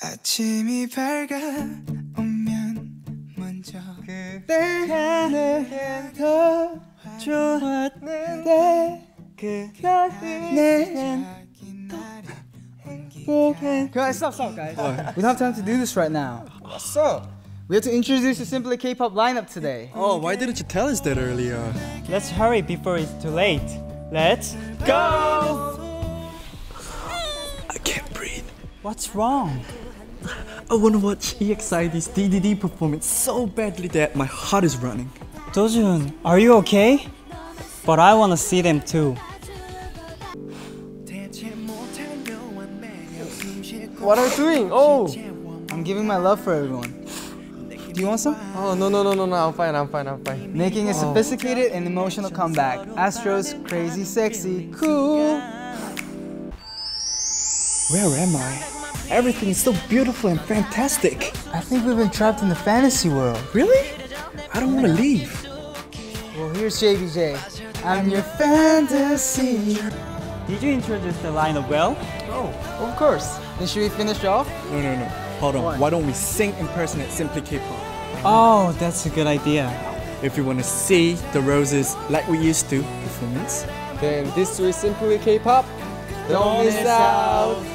아침이 밝아오면 먼저 그대가 내게 더 좋았는데 그날은 Guys, stop, stop, guys. We don't have time to do this right now. What's up? We have to introduce the Simply K-pop lineup today. Oh, why didn't you tell us that earlier? Let's hurry before it's too late. Let's go! I can't breathe. What's wrong? I want to watch EXID's DDD performance so badly that my heart is running. Dojoon, are you okay? But I wanna see them too. What are you doing? Oh! I'm giving my love for everyone. Do you want some? Oh no no no no no! I'm fine. I'm fine. I'm fine. Making a oh. sophisticated and emotional comeback. Astro's crazy, sexy, cool. Where am I? Everything is so beautiful and fantastic. I think we've been trapped in the fantasy world. Really? I don't want to leave. Well, here's JBJ. I'm your fantasy. Did you introduce the lineup well? Oh, of course. Then should we finish off? No, no, no. Hold on. Why don't we sing in person at Simply K-pop? Oh, that's a good idea. If you want to see the Rose's like we used to performance, Then this is simply K-pop. Don't miss out.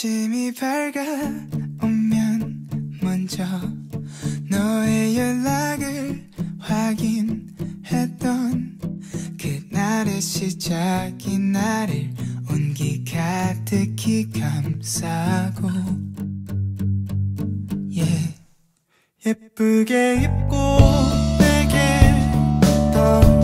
아침이 밝아오면 먼저 너의 연락을 확인했던 그날의 시작이 나를 온기 가득히 감싸고 yeah. 예쁘게 입고 내게 더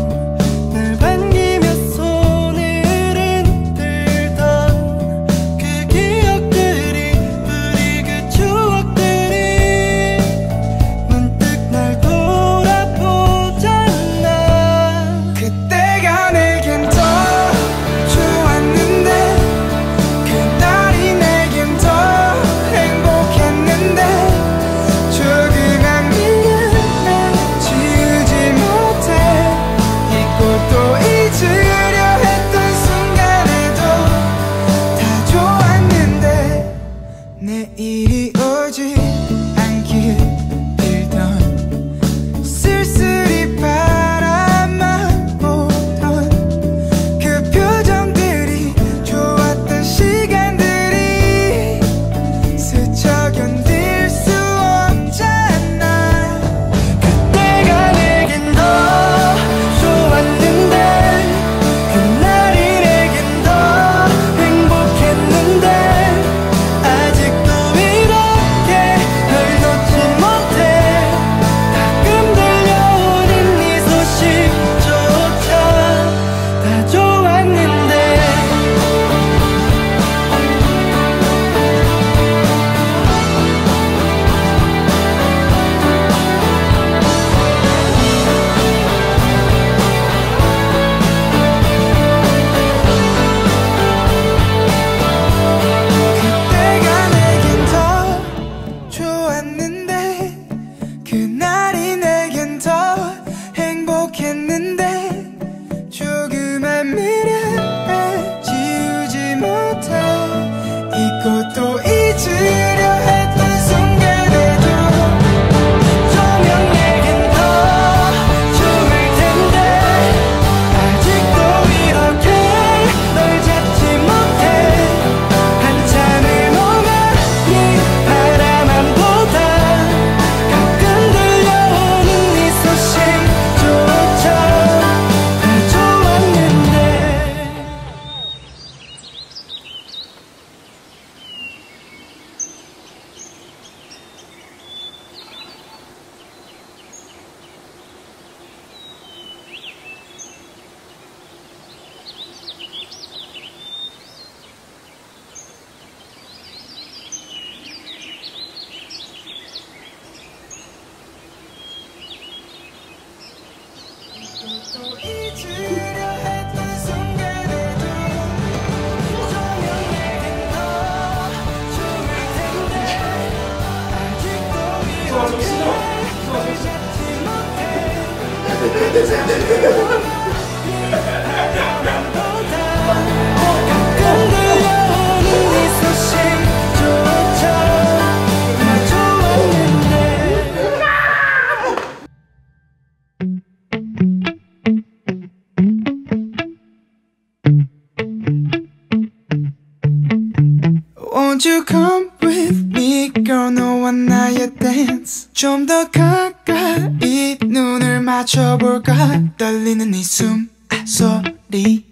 너와 나의 dance. 좀 더 가까이 눈을 맞춰볼까? 떨리는 이 숨소리에.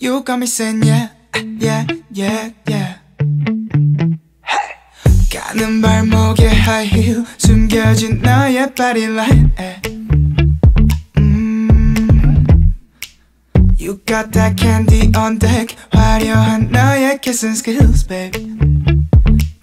You got me saying yeah, yeah, yeah, yeah. 가는 발목에 high heel 숨겨진 너의 body line. 에. 음. You got that candy on deck 화려한 너의 kissing skills babe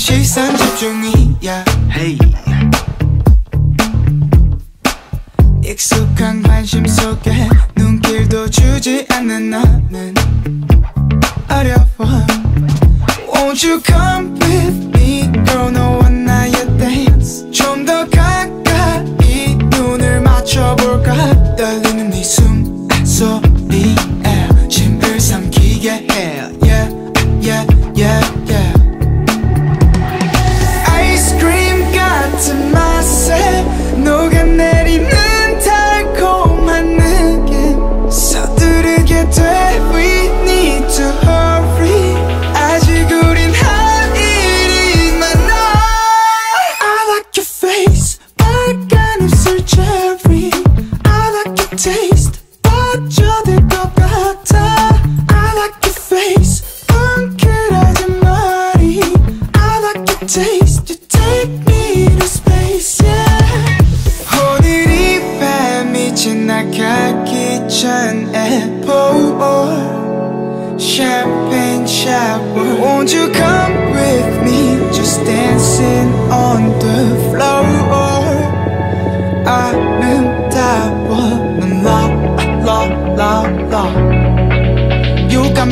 시선 집중이야 Hey. 익숙한 관심 속에 눈길도 주지 않는 너는 어려워. Won't you come with me? Girl 너와 나의 dance. 좀 더 가까이 눈을 맞춰볼까? 떨리는 네 숨소리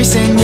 You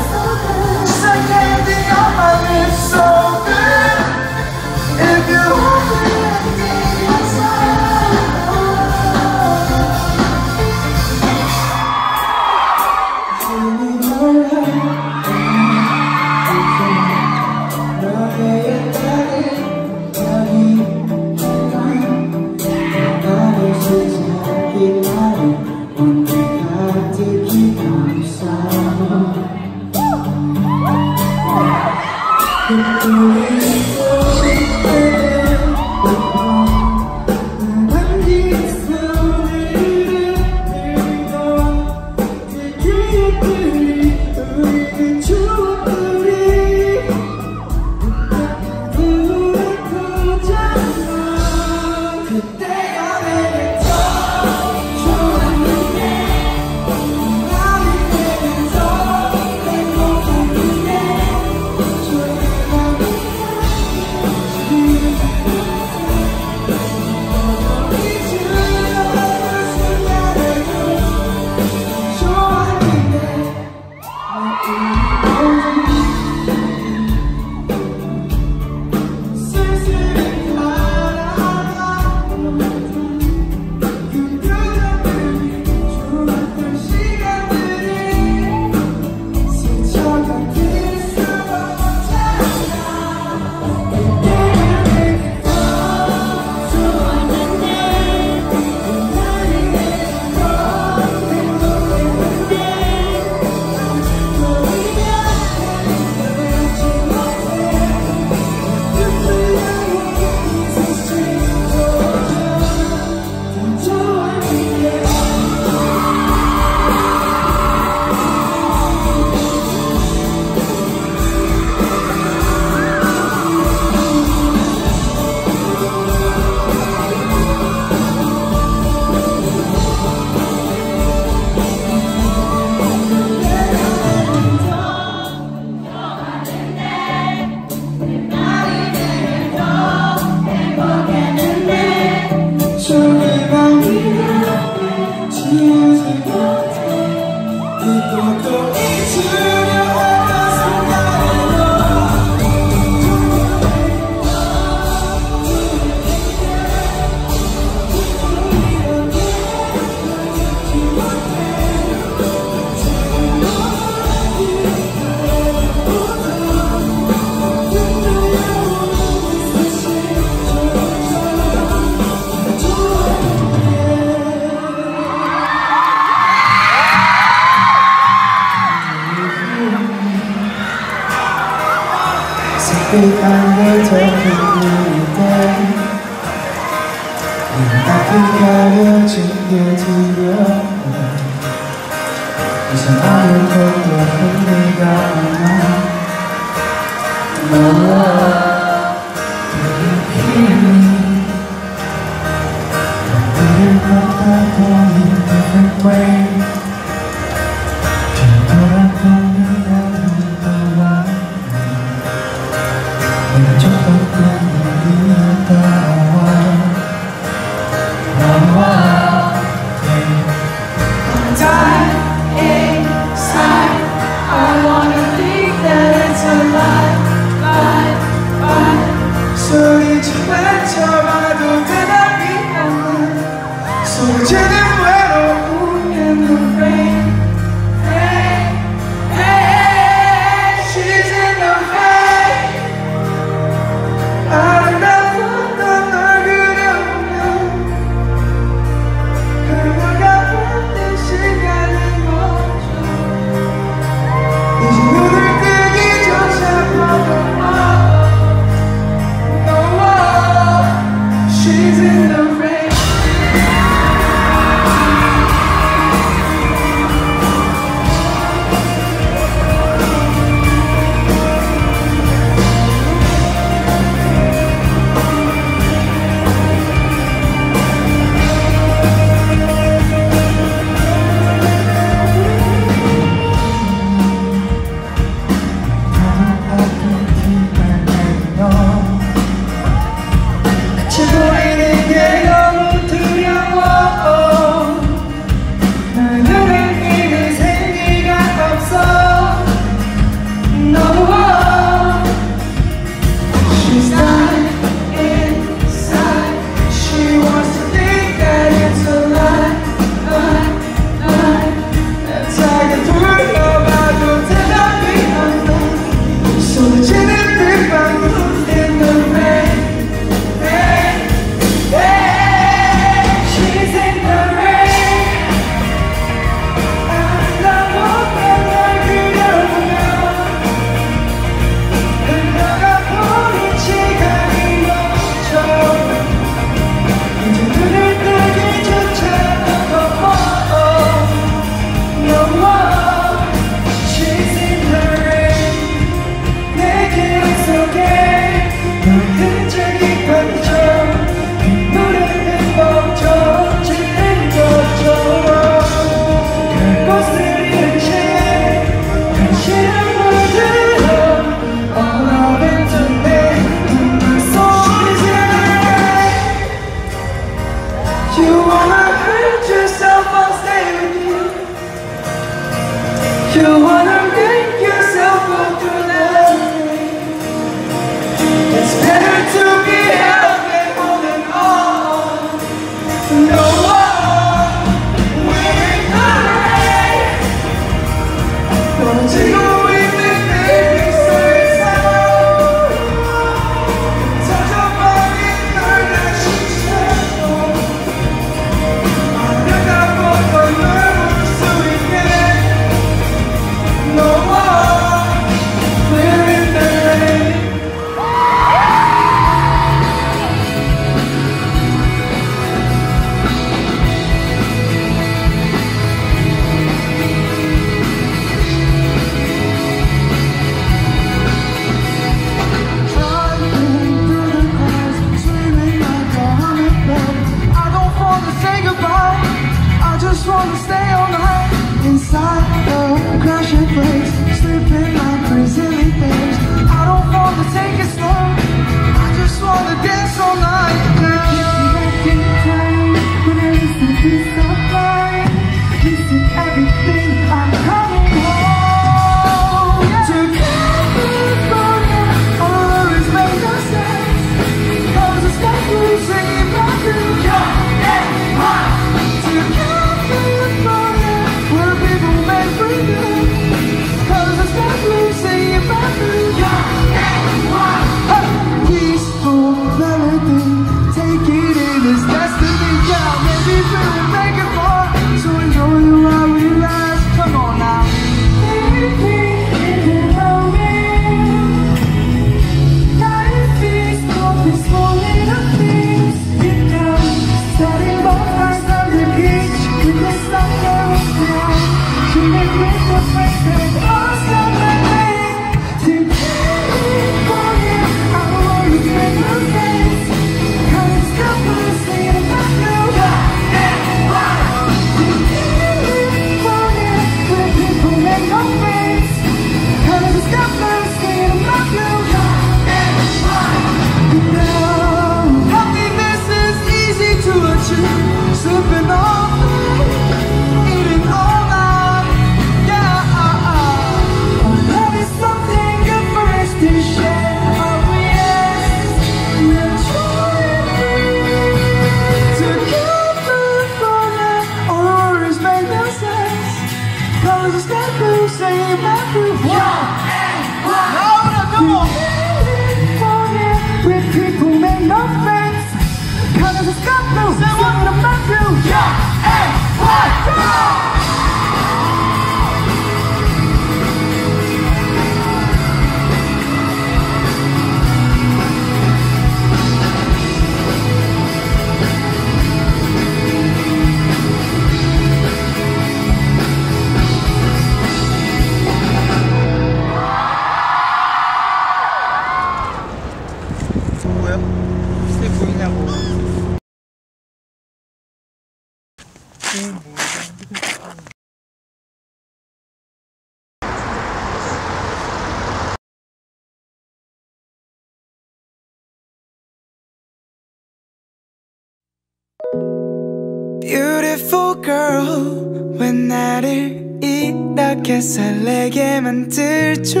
Beautiful girl 왜 나를 이렇게 설레게 만들죠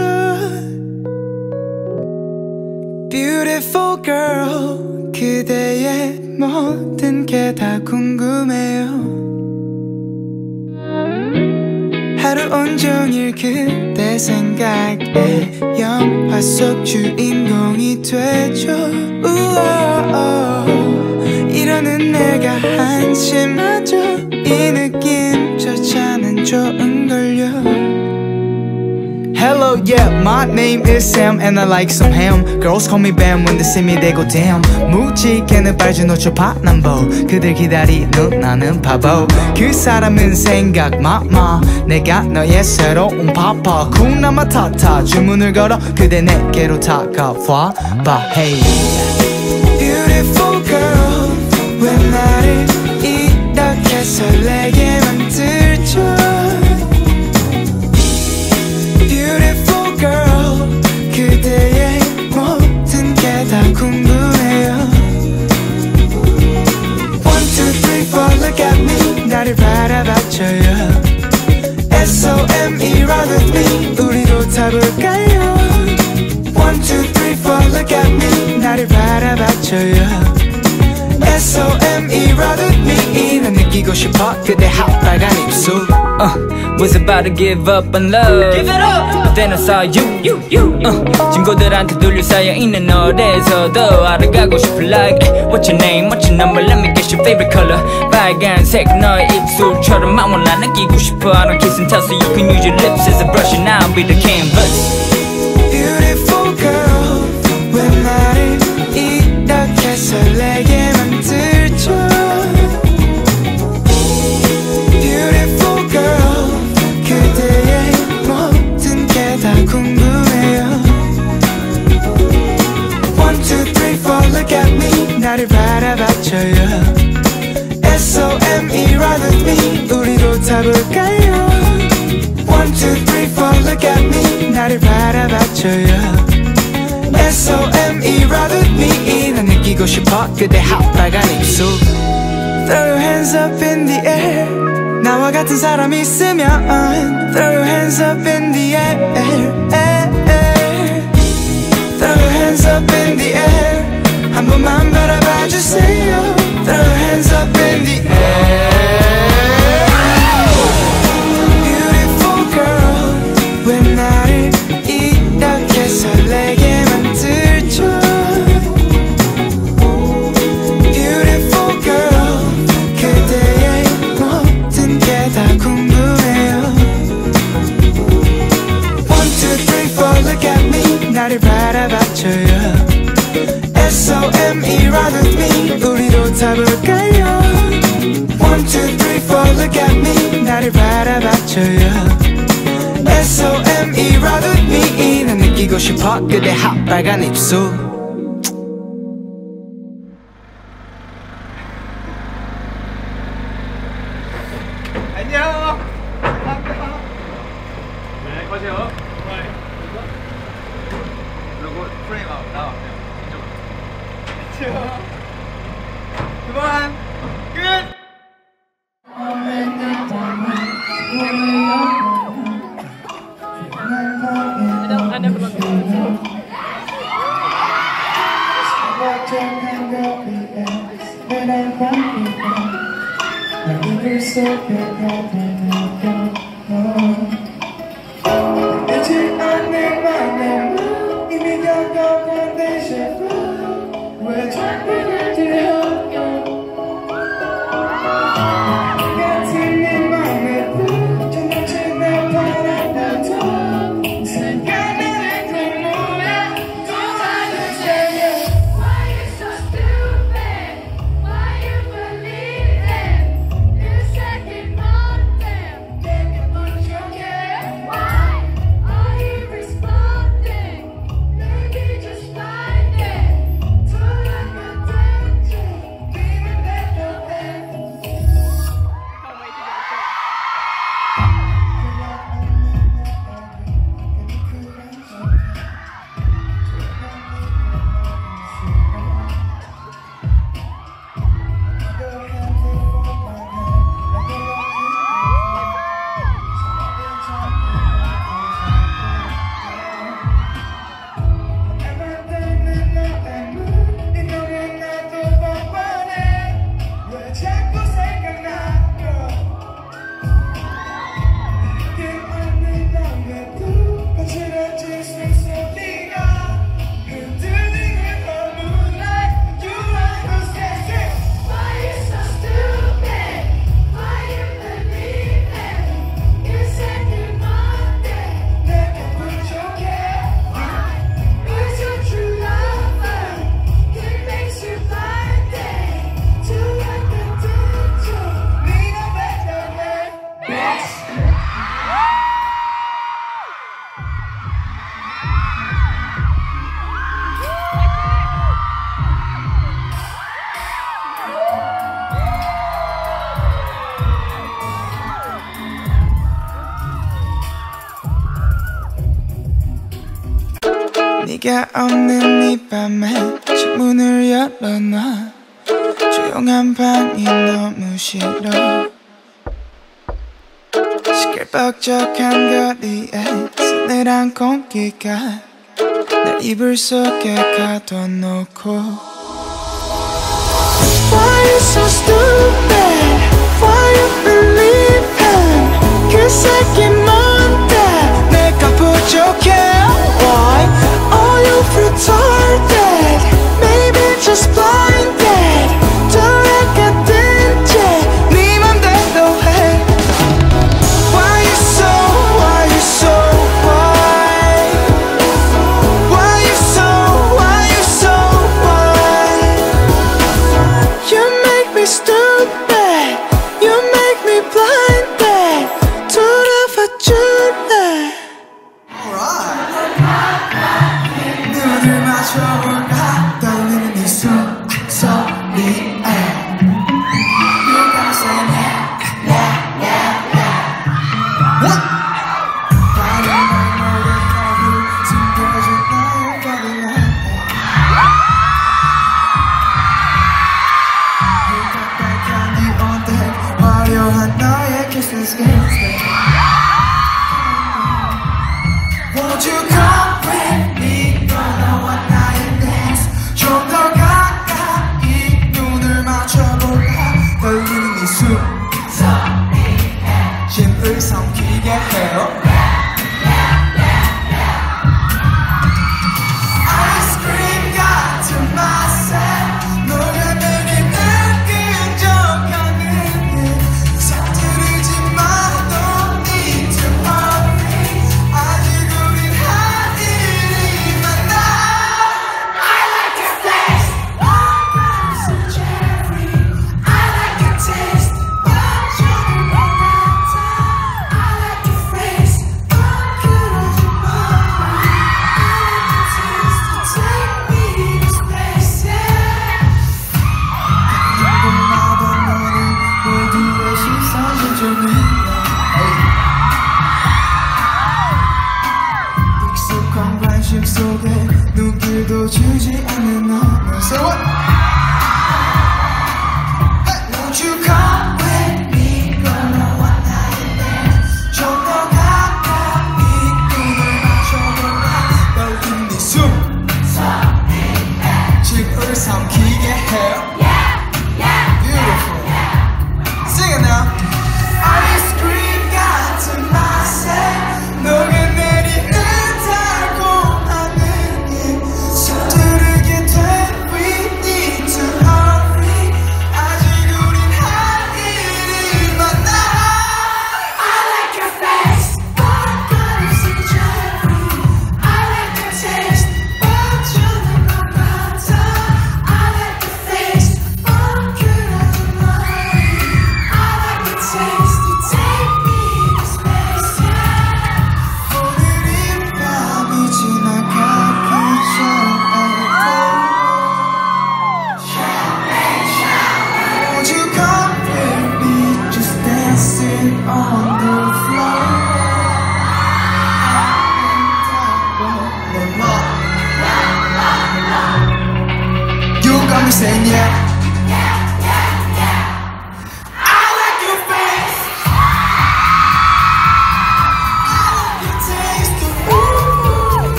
Beautiful girl 그대의 모든 게 다 궁금해요 하루 온종일 그대 생각에 영화 속 주인공이 되죠. 우와 이러는 내가 한심하죠. 이 느낌조차는 좋은걸요 Hello, yeah, my name is Sam and I like some ham Girls call me Bam when they see me they go damn 묵직해는 발주 노출 파남보 그들 기다리는 나는 바보 그 사람은 생각 마마 내가 너의 새로운 파파 쿵나마 타타 주문을 걸어 그대 내게로 다가와 봐 hey Beautiful girl 왜 나를 이렇게 설레게 나를 바라봐줘요 S-O-M-E, ride with me 우리도 타볼까요 One, two, three, four, look at me 나를 바라봐줘요 S-O-M-E, ride with me 난 느끼고 싶어 그대 핫빨간 입술 uh, was about to give up on love. Give it up. You, you. Uh, 친구들한테 둘러 쌓여 있는 노래에서도 알아가고 싶어 like What's your name? What's your number? Let me guess your favorite color. 빨간색 너의 입술처럼 마음을 나 느끼고 싶어. I don't kiss and tell, so you can use your lips as a brush and I'll be the canvas. S-O-M-E, ride with me 우리도 타볼까요 One, two, three, four, look at me 나를 바라봐줘요 S-O-M-E, ride with me 난 느끼고 싶어 그대 핫빨간 입술 Throw your hands up in the air 나와 같은 사람 있으면 Throw your hands up in the air Throw your hands up in the air 한 번만 바라봐 주세요 그대 하 빨간 입술. 네가 없는 이 밤에 집 문을 열어놔. 조용한 밤이 너무 싫어. 시끌벅적한 거리에 서늘한 공기가 내 이불 속에 가둬놓고. Why you so stupid? Why you believe it? 그 새끼 뭔데? 내가 부족해. retarded. Maybe just blind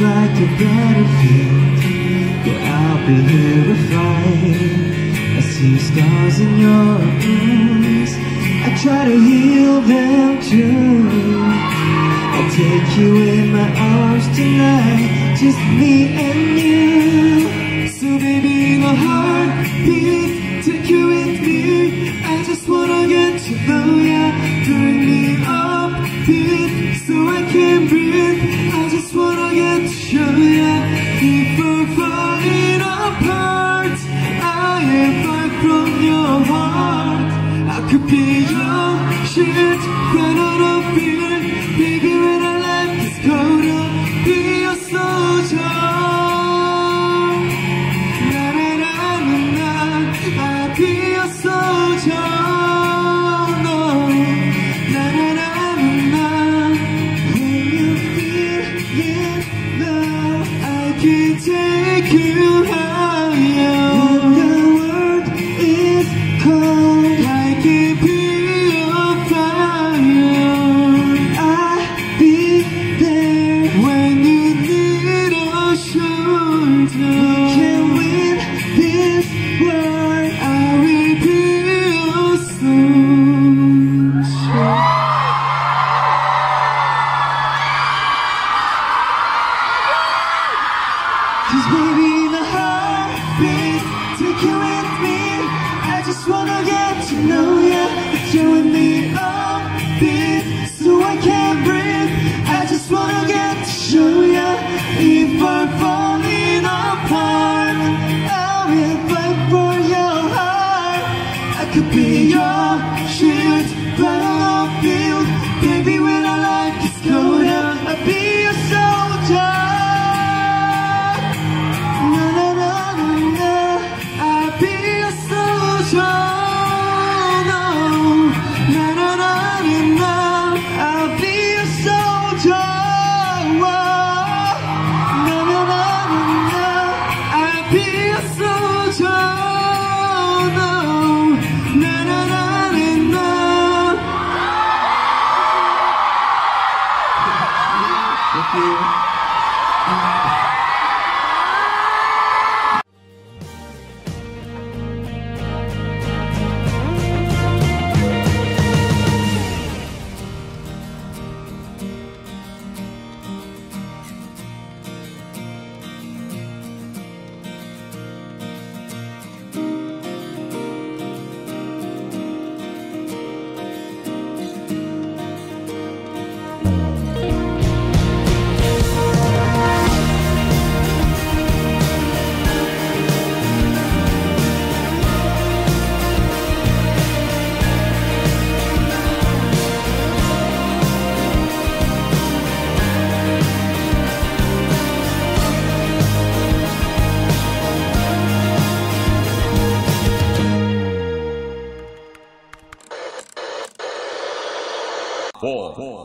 like a battlefield Yeah, I'll be here to fight I see scars in your eyes. I try to heal them too. I'll take you in my arms tonight. Just me and you.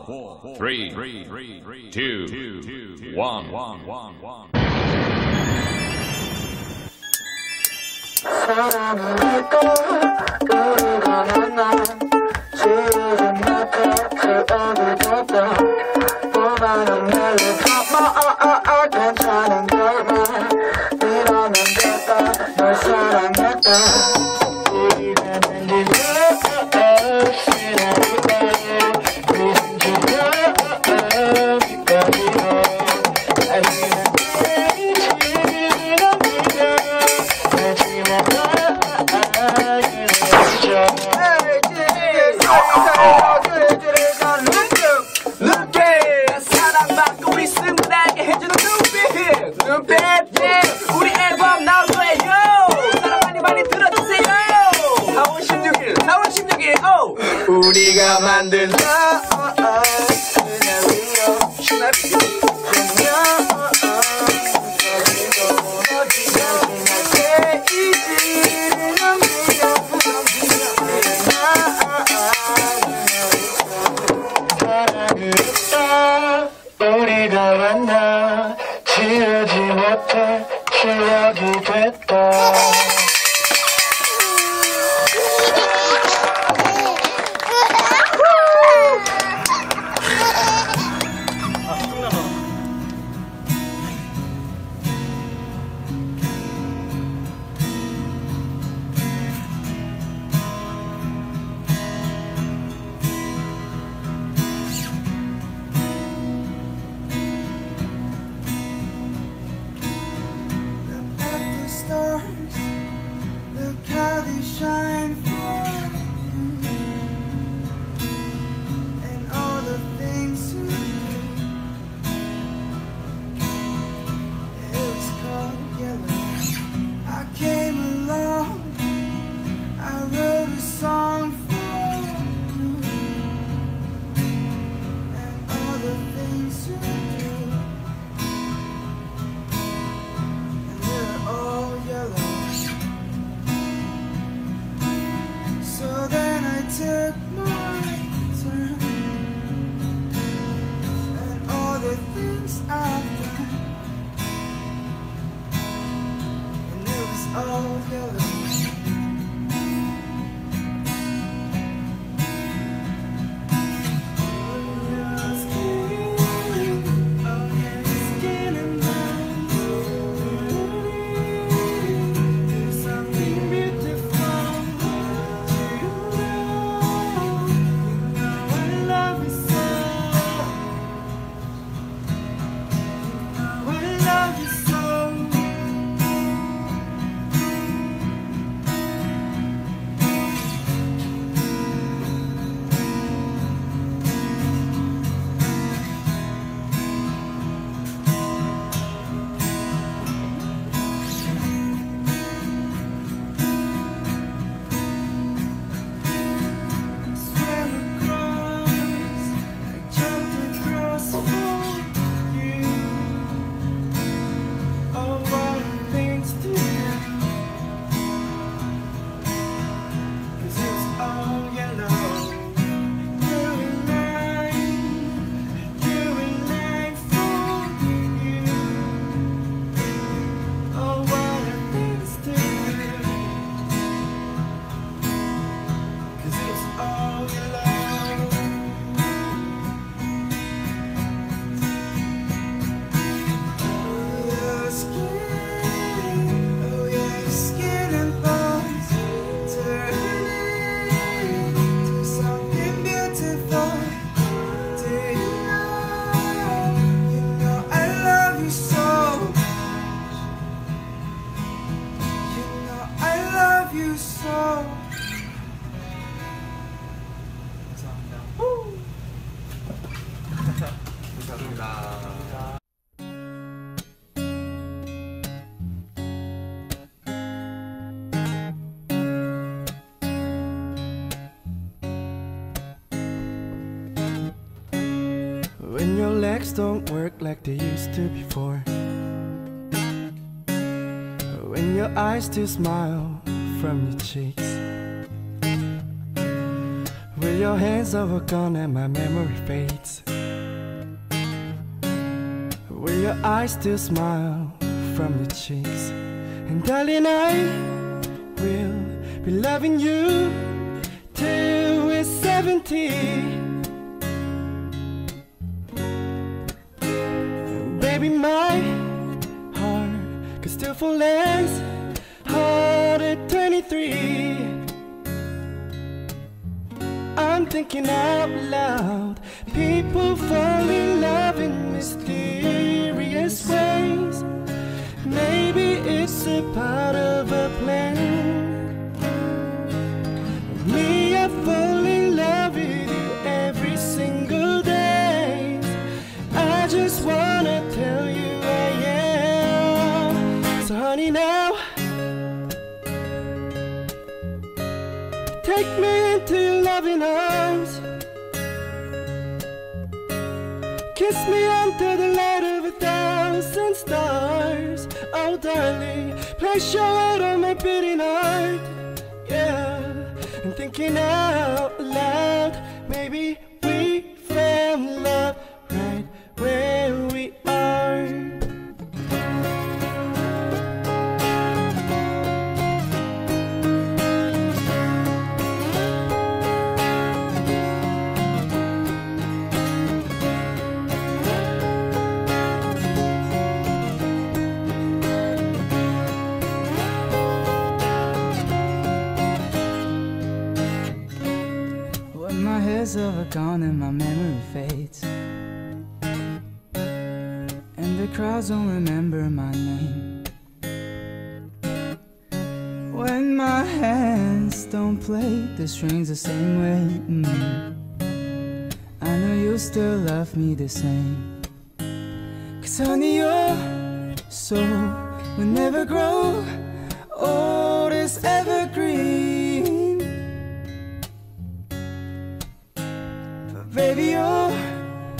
four, three, two, one. 괜찮은 걸만 landing. Love. together. Don't work like they used to before. When your eyes still smile from your cheeks. When your hands are gone and my memory fades. When your eyes still smile from your cheeks. And darling, I will be loving you till we're 70. Still hard at 23. I'm thinking out loud. People fall in love in mysterious ways. Maybe it's a part Kiss me under the light of a thousand stars. Oh, darling, place your heart on my beating heart. Yeah, and thinking out gone and my memory fades. And the crowds don't remember my name. When my hands don't play the strings the same way mm, I know you still love me the same. Cause honey your soul will never grow. Old as evergreen baby, your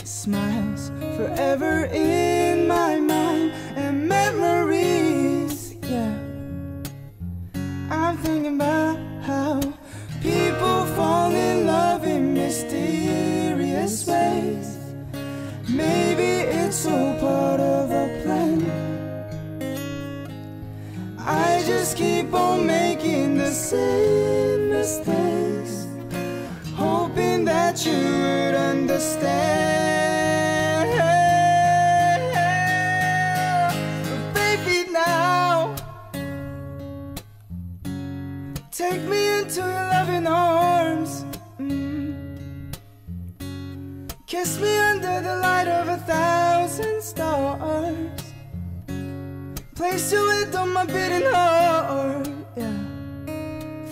smiles forever in my mind and memories. Yeah, I'm thinking about how people fall in love in mysterious ways. Maybe it's all part of a plan. I just keep on making the same mistakes hoping that you would understand. Baby, now take me into your loving arms. Mm. Kiss me under the light of a thousand stars. Place your head on my beating heart. Yeah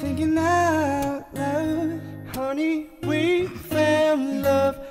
thinking out loud. Honey, we found love